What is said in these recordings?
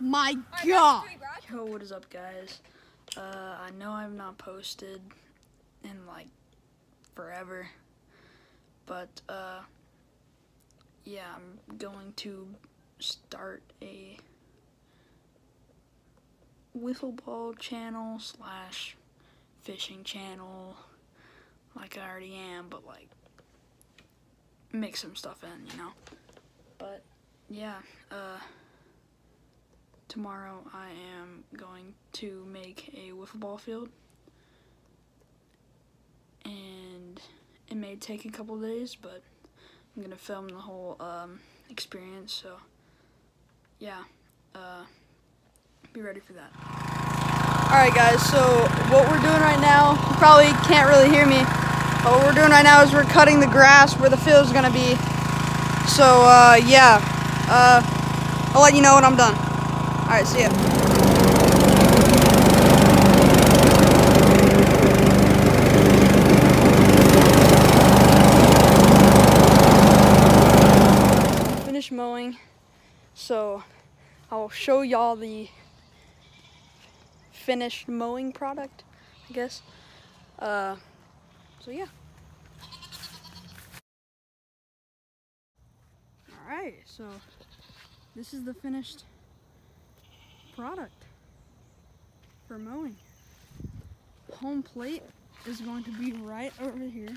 my god! Yo, what is up, guys? Uh, I know I've not posted in like forever, but uh, yeah, I'm going to start a wiffle ball channel slash fishing channel, like I already am, but like mix some stuff in, you know. But yeah, uh tomorrow I am going to make a wiffle ball field. And it may take a couple days, but I'm going to film the whole um, experience, so yeah, uh, be ready for that. Alright guys, so what we're doing right now, you probably can't really hear me, but what we're doing right now is we're cutting the grass where the field is going to be. So uh, yeah, uh, I'll let you know when I'm done. Alright, see ya. Finished mowing, so I'll show y'all the finished mowing product, I guess. Uh, so yeah. Alright, so this is the finished product for mowing. Home plate is going to be right over here.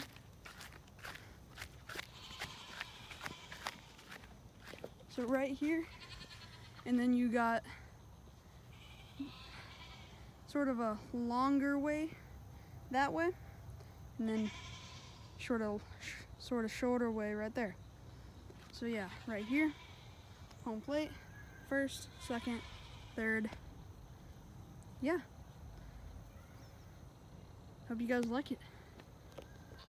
So right here, and then you got sort of a longer way that way, and then sort of sort of shorter way right there. So yeah, right here, home plate, first, second, third. Yeah. Hope you guys like it.